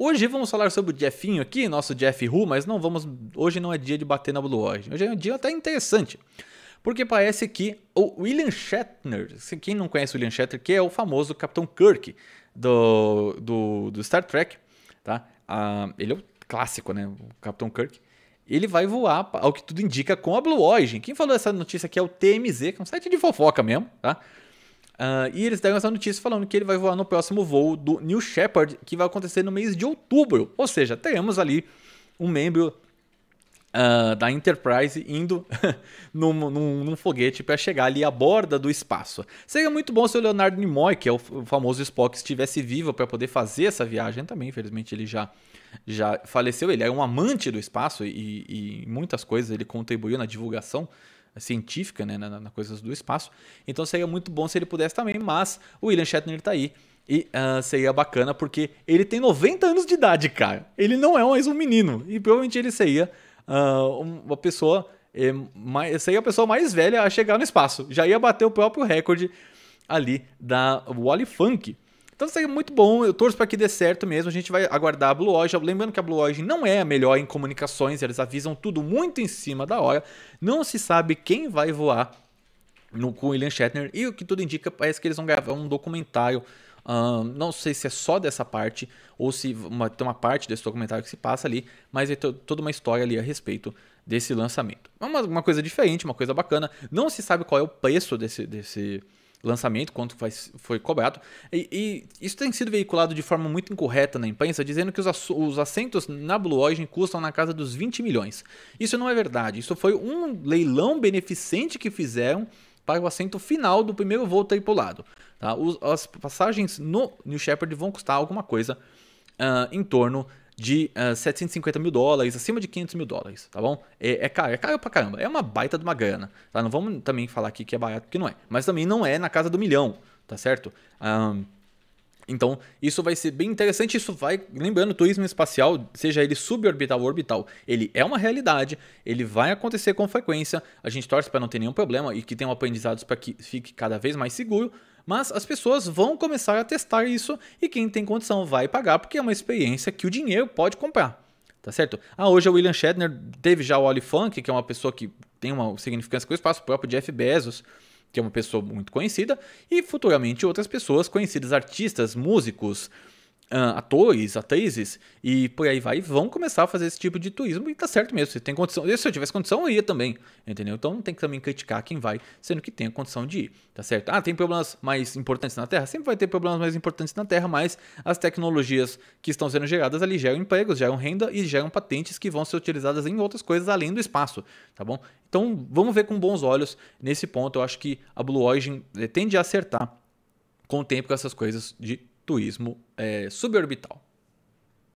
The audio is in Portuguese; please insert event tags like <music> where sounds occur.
Hoje vamos falar sobre o Jeffinho aqui, nosso Jeff Hu, mas não vamos. Hoje não é dia de bater na Blue Origin. Hoje é um dia até interessante. Porque parece que o William Shatner, quem não conhece o William Shatner, que é o famoso Capitão Kirk do, do, do Star Trek, tá? Ah, ele é o clássico, né? O Capitão Kirk. Ele vai voar, ao que tudo indica, com a Blue Origin. Quem falou essa notícia aqui é o TMZ, que é um site de fofoca mesmo, tá? Uh, e eles deram essa notícia falando que ele vai voar no próximo voo do New Shepard, que vai acontecer no mês de outubro. Ou seja, teremos ali um membro uh, da Enterprise indo <laughs> num, num, num, foguete para chegar ali à borda do espaço. Seria muito bom se o Leonardo Nimoy, que é o famoso Spock, estivesse vivo para poder fazer essa viagem também. Infelizmente ele já, já faleceu. Ele é um amante do espaço e, e muitas coisas ele contribuiu na divulgação científica, né, na, na, coisas do espaço. Então seria muito bom se ele pudesse também, mas o William Shatner está aí. E uh, seria bacana porque ele tem 90 anos de idade, cara. Ele não é mais um menino. E provavelmente ele seria uh, uma pessoa. Eh, mais, seria a pessoa mais velha a chegar no espaço. Já ia bater o próprio recorde ali da Wally Funk. Então seria muito bom, eu torço para que dê certo mesmo. A gente vai aguardar a Blue Origin. Lembrando que a Blue Origin não é a melhor em comunicações, eles avisam tudo muito em cima da hora. Não se sabe quem vai voar no, com William Shatner. E o que tudo indica, parece que eles vão gravar um documentário. Um, não sei se é só dessa parte ou se uma, tem uma parte desse documentário que se passa ali, mas é toda uma história ali a respeito desse lançamento. É uma, uma coisa diferente, uma coisa bacana. Não se sabe qual é o preço desse, desse, lançamento, quanto foi cobrado. E, e, isso tem sido veiculado de forma muito incorreta na imprensa, dizendo que os, os assentos na Blue Origin custam na casa dos 20 milhões. Isso não é verdade. Isso foi um leilão beneficente que fizeram para o assento final do primeiro voo tripulado. Tá? Os, as passagens no New Shepard vão custar alguma coisa uh, em torno de uh, ah, 750 mil dólares, acima de 500 mil dólares, tá bom? É, é caro, é caro pra caramba, é uma baita de uma grana, tá? Não vamos também falar aqui que é barato, porque não é. Mas também não é na casa do milhão, tá certo? Um, então, isso vai ser bem interessante. Isso vai, lembrando, turismo espacial, seja ele suborbital ou orbital, ele é uma realidade, ele vai acontecer com frequência. A gente torce para não ter nenhum problema e que tenham aprendizados para que fique cada vez mais seguro. Mas as pessoas vão começar a testar isso e quem tem condição vai pagar porque é uma experiência que o dinheiro pode comprar. Tá certo? Ah, hoje o William Shatner teve já o Oli Funk, que é uma pessoa que tem uma significância com o espaço, o próprio Jeff Bezos, que é uma pessoa muito conhecida, e futuramente outras pessoas conhecidas, artistas, músicos, uh, atores, atrizes e por aí vai, vão começar a fazer esse tipo de turismo e tá certo mesmo. Se tem condição, se eu tivesse condição, eu ia também, entendeu? Então não tem que também criticar quem vai, sendo que tem a condição de ir, tá certo? Ah, tem problemas mais importantes na Terra? Sempre vai ter problemas mais importantes na Terra, mas as tecnologias que estão sendo geradas ali geram empregos, geram renda e geram patentes que vão ser utilizadas em outras coisas além do espaço, tá bom? Então vamos ver com bons olhos nesse ponto. Eu acho que a Blue Origin eh, tende a acertar com o tempo com essas coisas de turismo é, suborbital.